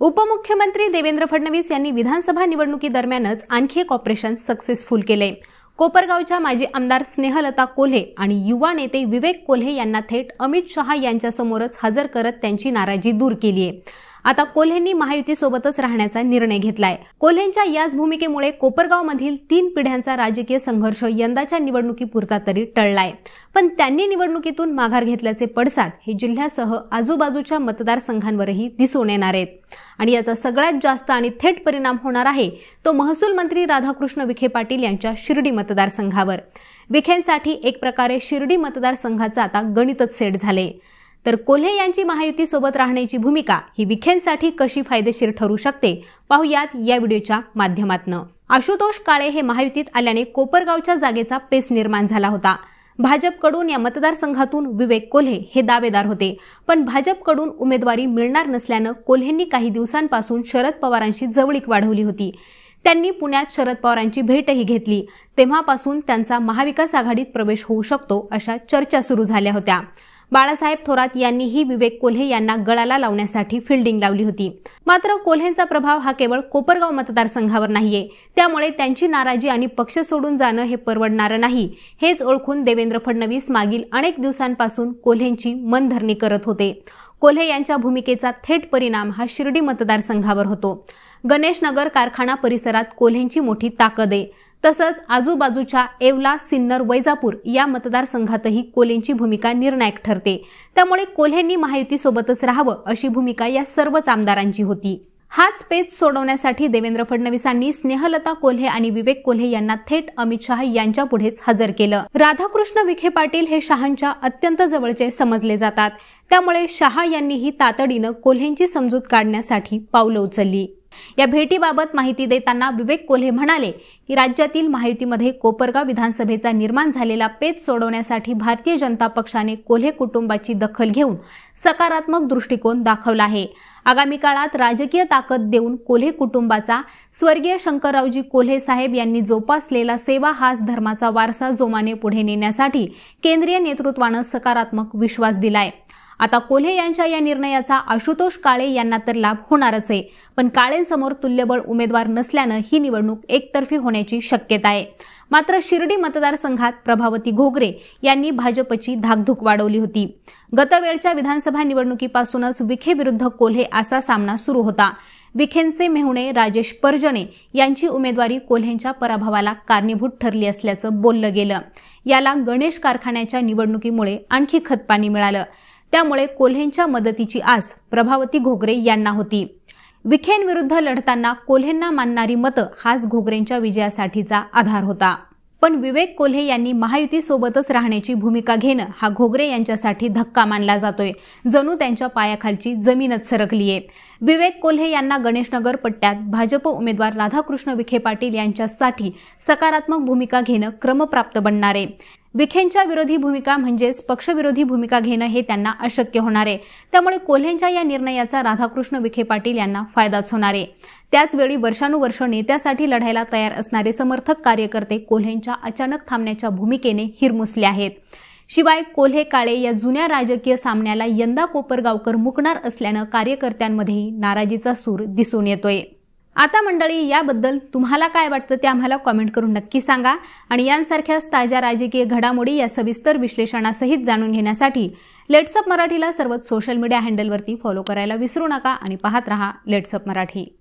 उपमुख्यमंत्री देवेंद्र फडणवीस यांनी विधानसभा निवडणुकीदरम्यानच आणखी एक ऑपरेशन सक्सेसफुल केले. कोपरगावच्या माजी आमदार स्नेहलता कोल्हे आणि युवा नेते विवेक कोल्हे यांना थेट अमित शहा यांच्यासमोरच हजर करत त्यांची नाराजी दूर केली आहे आता कोल्हेंनी महायुतीसोबतच राहण्याचा निर्णय घेतलाय. कोल्हेंच्या याच भूमिकेमुळे कोपरगावमधील तीन पिढ्यांचा राजकीय संघर्ष यंदाच्या निवडणुकीपुरता तरी टळलाय. पण त्यांनी निवडणुकीतून माघार घेतल्याचे पडसाद हे जिल्ह्यासह आजूबाजूच्या मतदारसंघांवरही दिसून येणार आहेत. आणि याचा सगळ्यात जास्त आणि थेट परिणाम होणार आहे तो महसूल मंत्री राधाकृष्ण विखे पाटील यांच्या शिर्डी मतदारसंघावर. विखेंसाठी एक प्रकारे शिर्डी मतदारसंघाचं आता गणितच सेट झाले तर कोल्हे यांची महायुती सोबत राहण्याची भूमिका ही विखेंसाठी कशी फायदेशीर ठरू शकते पाहुयात या व्हिडिओच्या माध्यमातून. आशुतोष काळे हे महायुतीत आल्याने कोपरगावच्या जागेचा पेस निर्माण झाला होता. भाजपकडून या मतदारसंघातून विवेक कोल्हे हे दावेदार होते. पण भाजपकडून उमेदवारी मिळणार नसल्यानं कोल्हेंनी काही दिवसांपासून शरद पवारांशी जवळीक वाढवली होती. त्यांनी पुण्यात शरद पवारांची भेटही घेतली. तेव्हापासून त्यांचा महाविकास आघाडीत प्रवेश होऊ शकतो अशा चर्चा सुरू झाल्या होत्या. बाळासाहेब थोरात यांनीही विवेक कोल्हे यांना गळाला लावण्यासाठी फिल्डिंग लावली होती. मात्र कोल्हेंचा प्रभाव हा केवळ कोपरगाव मतदारसंघावर नाहीये. त्यामुळे त्यांची नाराजी आणि पक्ष सोडून जाणं हे परवडणारं नाही. हेच ओळखून देवेंद्र फडणवीस मागील अनेक दिवसांपासून कोल्हेंची मनधरणी करत होते. कोल्हे यांच्या भूमिकेचा थेट परिणाम हा शिर्डी मतदारसंघावर होतो. गणेशनगर कारखाना परिसरात कोल्हेंची मोठी ताकद आहे. तसंच आजूबाजूच्या येवला सिन्नर वैजापूर या मतदारसंघातही कोल्हेंची भूमिका निर्णायक ठरते. त्यामुळे कोल्हेंनी महायुतीसोबतच राहावं अशी भूमिका या सर्वच आमदारांची होती. हाच पेच सोडवण्यासाठी देवेंद्र फडणवीसांनी स्नेहलता कोल्हे आणि विवेक कोल्हे यांना थेट अमित शहा यांच्या पुढेच हजर केलं. राधाकृष्ण विखे पाटील हे शहांच्या अत्यंत जवळचे समजले जातात. त्यामुळे शहा यांनीही तातडीनं कोल्हेंची समजूत काढण्यासाठी पावलं उचलली. या भेटीबाबत माहिती देताना विवेक कोल्हे म्हणाले की राज्यातील माहितीमध्ये कोपरगाव विधानसभेचा निर्माण झालेला पेच सोडवण्यासाठी भारतीय जनता पक्षाने कोल्हे कुटुंबाची दखल घेऊन सकारात्मक दृष्टिकोन दाखवला आहे. आगामी काळात राजकीय ताकद देऊन कोल्हे कुटुंबाचा स्वर्गीय शंकररावजी कोल्हे साहेब यांनी जोपासलेला सेवा हाच धर्माचा वारसा जोमाने पुढे नेण्यासाठी केंद्रीय नेतृत्वानं सकारात्मक विश्वास दिलाय. आता कोल्हे यांच्या या निर्णयाचा आशुतोष काळे यांना तर लाभ होणारच आहे. पण काळेंसमोर तुल्यबळ उमेदवार नसल्यानं ही निवडणूक एकतर्फी होण्याची शक्यता आहे. मात्र शिर्डी मतदारसंघात प्रभावती घोगरे यांनी भाजपची धाकधूक वाढवली होती. गतवेळच्या विधानसभा निवडणुकीपासूनच विखे विरुद्ध कोल्हे असा सामना सुरू होता. विखेंचे मेहुणे राजेश परजणे यांची उमेदवारी कोल्हेंच्या पराभवाला कारणीभूत ठरली असल्याचं बोललं गेलं. याला गणेश कारखान्याच्या निवडणुकीमुळे आणखी खतपाणी मिळालं. त्यामुळे कोल्हेंच्या मदतीची आस प्रभावती घोगरे यांना होती. विखेंविरुद्ध लढताना कोल्हेंना मानणारी मतं हाच घोगरेंच्या विजयासाठीचा आधार होता. पण विवेक कोल्हे यांनी महायुतीसोबतच राहण्याची भूमिका घेणं हा घोगरे यांच्यासाठी धक्का मानला जातोय. जणू त्यांच्या पायाखालची जमीनच सरकलीये. विवेक कोल्हे यांना गणेशनगर पट्ट्यात भाजप उमेदवार राधाकृष्ण विखे पाटील यांच्यासाठी सकारात्मक भूमिका घेणं क्रमप्राप्त बनणार. आहे विखेंच्या विरोधी भूमिका म्हणजेच पक्षविरोधी भूमिका घेणं हे त्यांना अशक्य होणार आहे. त्यामुळे कोल्हेंच्या या निर्णयाचा राधाकृष्ण विखे पाटील यांना फायदाच होणार आहे. त्याचवेळी वर्षानुवर्ष नेत्यासाठी लढायला तयार असणारे समर्थक कार्यकर्ते कोल्हेंच्या अचानक थांबण्याच्या भूमिकेने हिरमुसले आहेत. शिवाय कोल्हे काळे या जुन्या राजकीय सामन्याला यंदा कोपरगावकर मुकणार असल्यानं कार्यकर्त्यांमध्येही नाराजीचा सूर दिसून येतोय. आता मंडळी याबद्दल तुम्हाला काय वाटतं ते आम्हाला कॉमेंट करून नक्की सांगा. आणि यांसारख्याच ताज्या राजकीय घडामोडी या सविस्तर विश्लेषणासहित जाणून घेण्यासाठी लेट्सअप मराठीला सर्वच सोशल मीडिया हँडलवरती फॉलो करायला विसरू नका आणि पाहत रहा लेट्सअप मराठी.